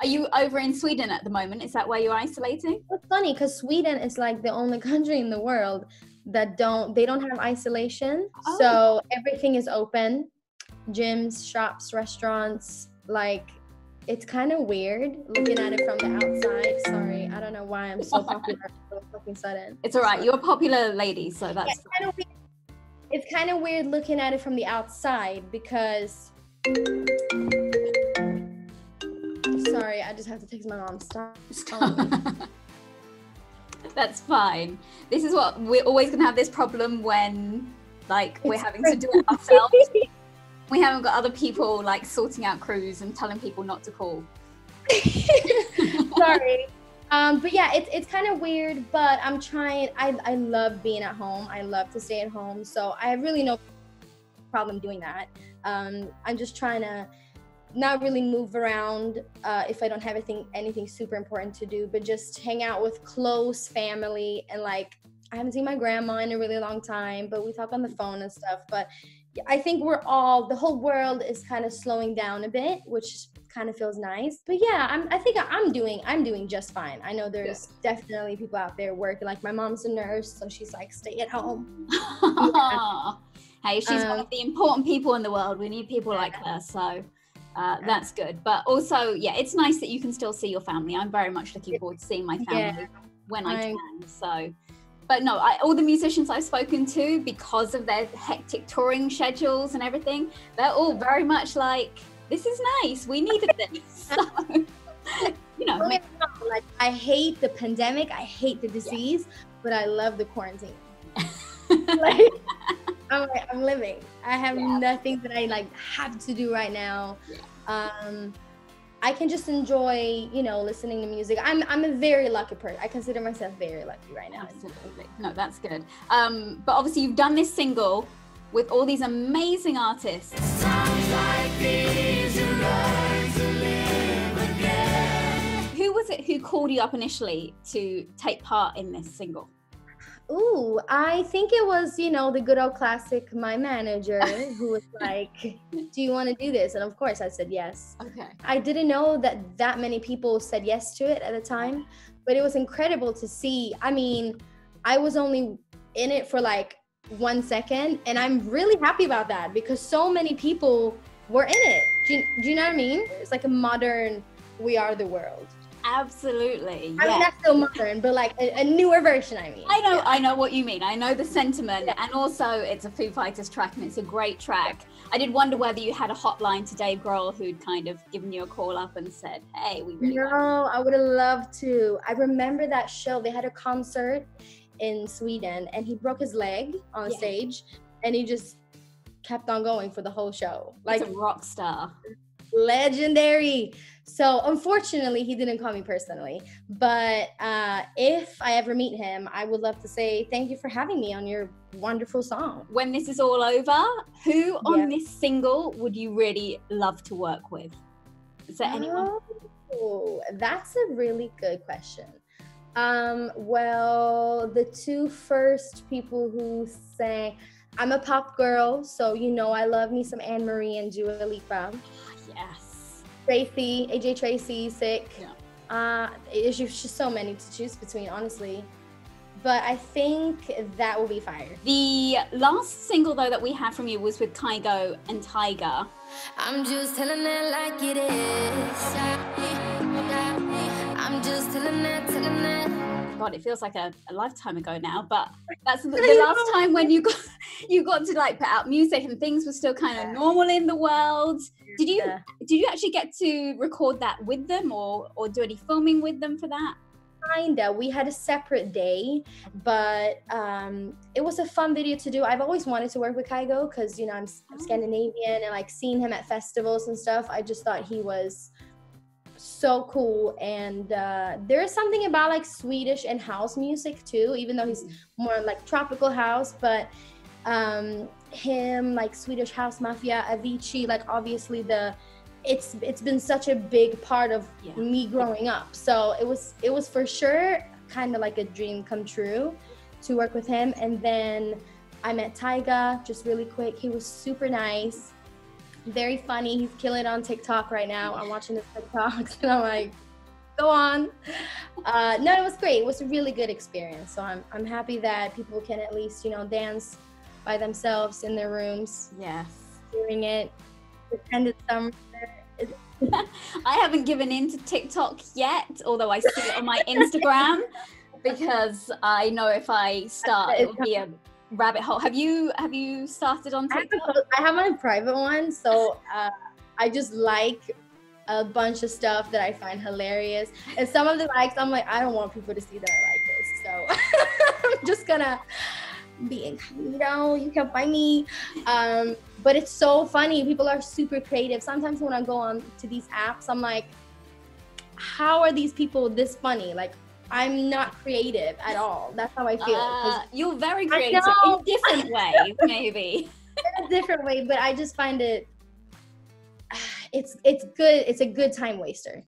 Are you over in Sweden at the moment? Is that where you're isolating? It's funny because Sweden is like the only country in the world that don't they don't have isolation. Oh. So everything is open. Gyms, shops, restaurants, like it's kind of weird looking at it from the outside. Sorry, I don't know why I'm so popular so fucking sudden. It's all right. You're a popular lady, so Yeah, that's it's kind of weird. It's kind of weird looking at it from the outside because. Sorry, I just have to text my mom. Stop. That's fine. This is what we're always gonna have this problem when like we're having to do it ourselves. we haven't got other people like sorting out crews and telling people not to call. Sorry. Um, but yeah, it's it's kind of weird, but I'm trying. I I love being at home. I love to stay at home, so I have really no problem doing that. Um, I'm just trying to not really move around uh, if I don't have anything anything super important to do, but just hang out with close family and like I haven't seen my grandma in a really long time, but we talk on the phone and stuff. But I think we're all the whole world is kind of slowing down a bit, which kind of feels nice. But yeah, I'm I think I'm doing I'm doing just fine. I know there's definitely people out there working. Like my mom's a nurse, so she's like stay at home. hey, she's one Um, of the important people in the world. We need people like her, so uh, that's good. But also, yeah, it's nice that you can still see your family. I'm very much looking forward to seeing my family Yeah. when I can. So, but no, I, all the musicians I've spoken to, because of their hectic touring schedules and everything, they're all very much like, "This is nice. We needed this." So, you know, Don't make- get me wrong, like I hate the pandemic, I hate the disease, but I love the quarantine. like I'm like I'm living. I have Yeah. nothing that I like have to do right now. Yeah. Um I can just enjoy, you know, listening to music. I'm I'm a very lucky person. I consider myself very lucky right now. Absolutely. No, that's good. Um, but obviously, you've done this single with all these amazing artists. Who was it who called you up initially to take part in this single? Ooh, I think it was, you know, the good old classic, my manager, who was like, Do you want to do this? And of course I said yes. Okay. I didn't know that that many people said yes to it at the time, but it was incredible to see. I mean, I was only in it for like one second, and I'm really happy about that because so many people were in it. Do you, do you know what I mean? It's like a modern We Are the World. Absolutely. I mean, Yeah. that's still modern, but like a, a newer version, I mean. I know, I know what you mean. I know the sentiment, and also it's a Foo Fighters track, and it's a great track. I did wonder whether you had a hotline to Dave Grohl who'd kind of given you a call up and said, "Hey, we really No, I would have loved to. I remember that show. They had a concert in Sweden and he broke his leg on Yeah. stage and he just kept on going for the whole show. Like like a rock star." Legendary. So unfortunately he didn't call me personally. But uh if I ever meet him, I would love to say thank you for having me on your wonderful song. when this is all over, who on Yeah. this single would you really love to work with? Is there anyone? Oh, that's a really good question. Um, well, the two first people who sang, I'm a pop girl, so you know I love me some Anne Marie and Dua Lipa. Yes. Tracey, AJ Tracey, sick. Yeah. Uh, it's just just so many to choose between, honestly. But I think that will be fire. The last single though that we had from you was with Kygo and Tyga. I'm just telling it like it is. I'm just telling it, telling it. God, it feels like a, a lifetime ago now, but that's the, the last time when you got you got to like put out music and things were still kind of Yeah. normal in the world. Did you Yeah. did you actually get to record that with them or or do any filming with them for that? kinda we had a separate day but um it was a fun video to do i've always wanted to work with kygo because you know I'm, I'm scandinavian and like seeing him at festivals and stuff i just thought he was so cool and uh there is something about like swedish and house music too even though he's more like tropical house but um him like swedish house mafia avicii like obviously the it's it's been such a big part of Yeah. me growing up so it was it was for sure kind of like a dream come true to work with him and then i met tyga just really quick he was super nice very funny. He's killing it on TikTok right now. I'm watching his TikToks and I'm like, go on. Uh, no, it was great. It was a really good experience. So I'm, I'm happy that people can at least, you know, dance by themselves in their rooms, Yes. doing it, summer. I haven't given in to TikTok yet, although I see it on my Instagram because I know if I start, it will be a rabbit hole. Have you have you started on I have, TikTok? a, I have my private one, so uh, I just like a bunch of stuff that I find hilarious. And some of the likes, I'm like, I don't want people to see that I like this, so I'm just gonna be incognito. You can find me. Um, but it's so funny. People are super creative. Sometimes when I go on to these apps, I'm like, how are these people this funny? Like, I'm not creative at all. That's how I feel. Uh, you're very creative in different way, maybe. in a different way, but I just find it it's it's good. It's a good time waster.